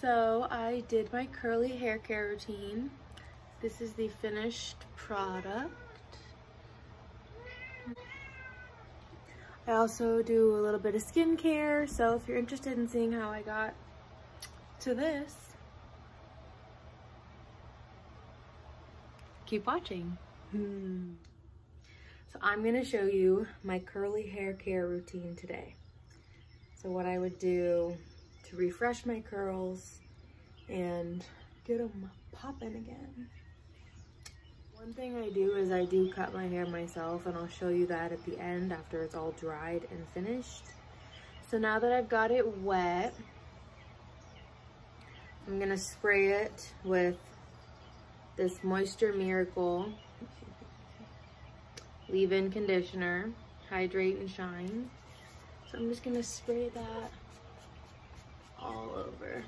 So I did my curly hair care routine. This is the finished product. I also do a little bit of skincare. So if you're interested in seeing how I got to this, keep watching. Hmm. So I'm gonna show you my curly hair care routine today. So what I would do to refresh my curls and get them popping again. One thing I do is I do cut my hair myself and I'll show you that at the end after it's all dried and finished. So now that I've got it wet, I'm gonna spray it with this Moisture Miracle leave-in conditioner, hydrate and shine. So I'm just gonna spray that all over.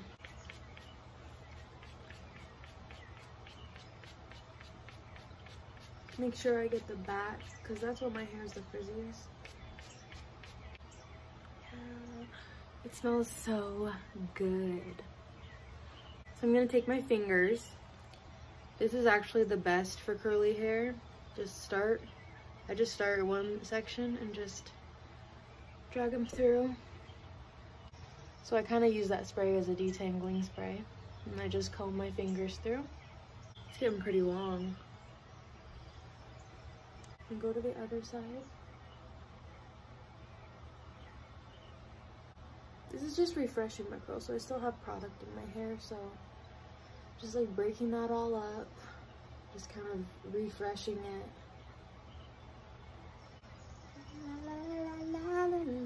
Make sure I get the back because that's where my hair is the frizziest. It smells so good. So I'm gonna take my fingers. This is actually the best for curly hair. Just start, I just start one section and just drag them through. So I kind of use that spray as a detangling spray. And I just comb my fingers through. It's getting pretty long. And go to the other side. This is just refreshing my curls, so I still have product in my hair, so just like breaking that all up, just kind of refreshing it.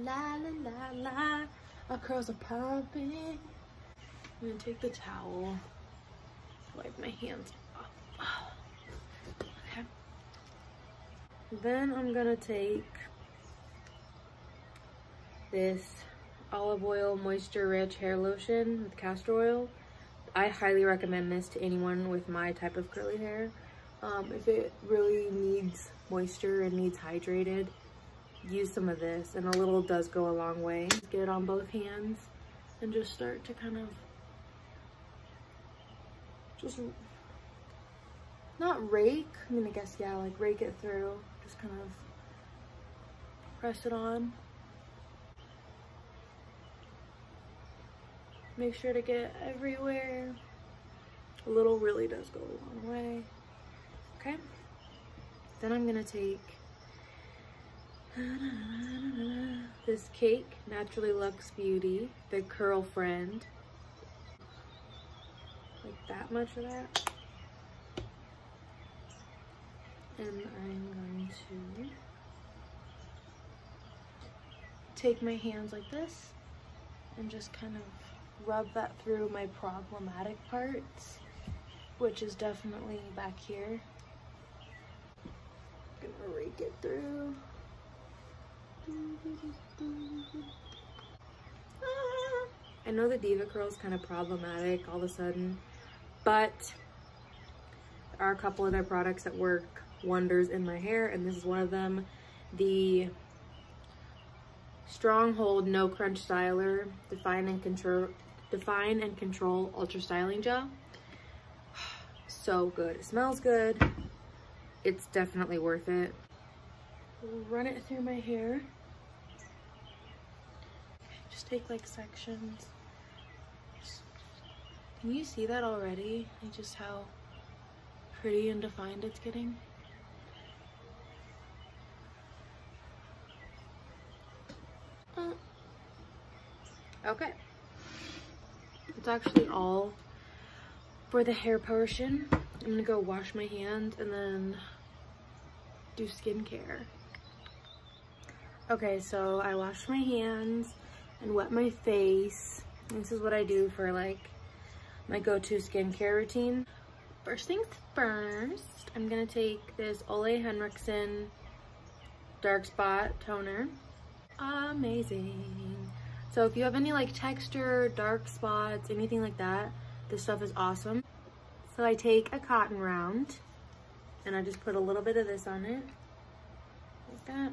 La la la curls are popping. I'm gonna take the towel, wipe my hands off. Then I'm gonna take this olive oil moisture rich hair lotion with castor oil. I highly recommend this to anyone with my type of curly hair. Um, if it really needs moisture and needs hydrated, use some of this and a little does go a long way. Get it on both hands and just start to kind of just not rake, I mean I guess yeah, like rake it through, just kind of press it on. Make sure to get everywhere. A little really does go a long way. Okay. Then I'm gonna take this cake, Naturally Luxe Beauty, the Curl Friend. Like that much of that. And I'm going to take my hands like this and just kind of rub that through my problematic parts, which is definitely back here. Gonna rake it through. I know the DevaCurl is kind of problematic all of a sudden, but there are a couple of other products that work wonders in my hair, and this is one of them. The Stronghold No Crunch Styler Define and Control Define and Control Ultra Styling Gel. So good. It smells good. It's definitely worth it run it through my hair. Just take like sections. Can you see that already? Like just how pretty and defined it's getting? Uh, okay. It's actually all for the hair portion. I'm gonna go wash my hands and then do skincare. Okay, so I washed my hands and wet my face. This is what I do for like my go-to skincare routine. First things first, I'm gonna take this Ole Henriksen Dark Spot Toner. Amazing. So if you have any like texture, dark spots, anything like that, this stuff is awesome. So I take a cotton round and I just put a little bit of this on it, like that.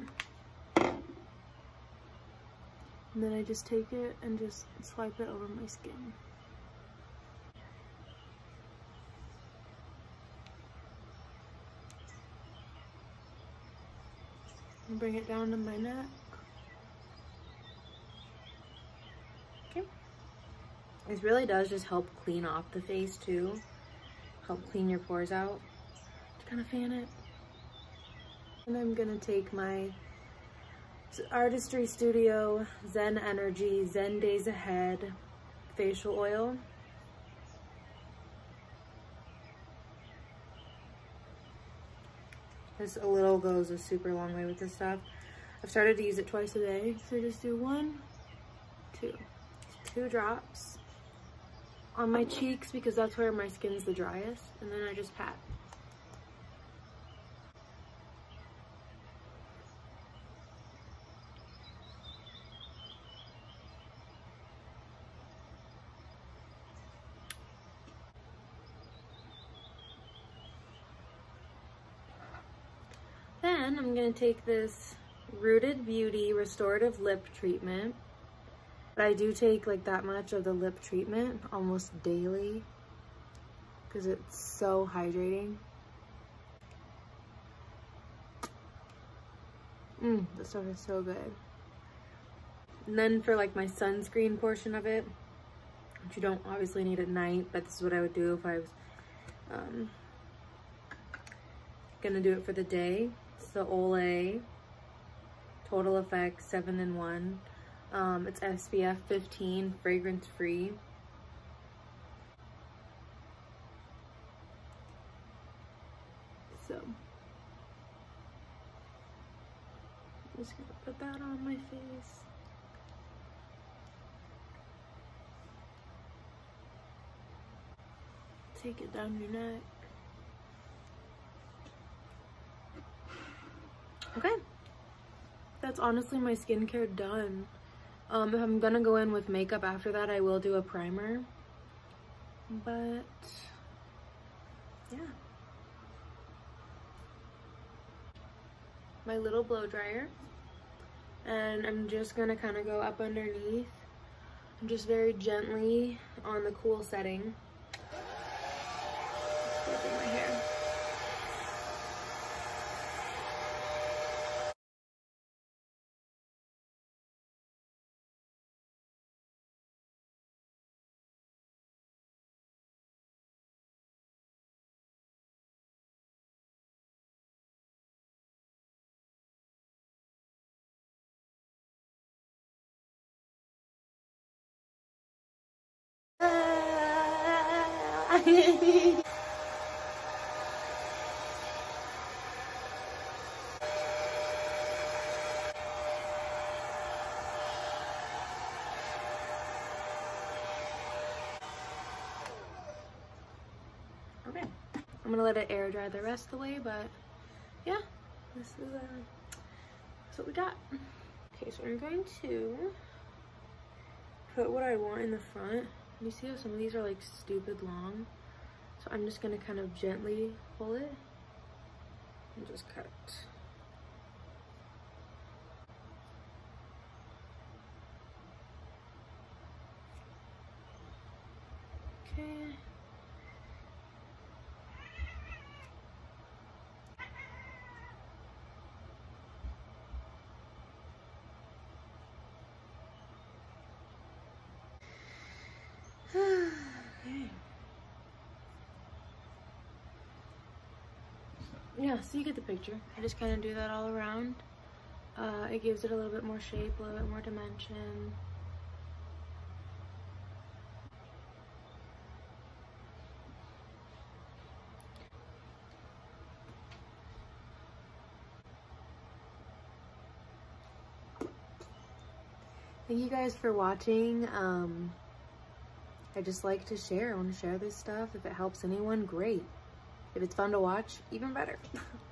And then I just take it and just swipe it over my skin. And bring it down to my neck. Okay. This really does just help clean off the face too. Help clean your pores out. Just kind of fan it. And I'm gonna take my Artistry Studio Zen Energy Zen Days Ahead facial oil. This a little goes a super long way with this stuff. I've started to use it twice a day. So just do one, two, two drops on my cheeks because that's where my skin's the driest. And then I just pat. I'm to take this Rooted Beauty Restorative Lip Treatment. But I do take like that much of the lip treatment almost daily because it's so hydrating. Mmm, this stuff is so good. And then for like my sunscreen portion of it, which you don't obviously need at night, but this is what I would do if I was um, gonna do it for the day. The Olay Total Effect 7 in 1. Um, it's SPF 15, fragrance free. So, I'm just gonna put that on my face. Take it down your neck. Okay. That's honestly my skincare done. Um, if I'm gonna go in with makeup after that, I will do a primer. But, yeah. My little blow dryer. And I'm just gonna kind of go up underneath. Just very gently on the cool setting. Okay. I'm gonna let it air dry the rest of the way, but yeah, this is uh, that's what we got. Okay, so I'm going to put what I want in the front. You see how some of these are like stupid long? So I'm just gonna kind of gently pull it and just cut. Okay. yeah, so you get the picture. I just kind of do that all around. Uh, it gives it a little bit more shape, a little bit more dimension. Thank you guys for watching. Um, I just like to share. I want to share this stuff. If it helps anyone, great. If it's fun to watch, even better.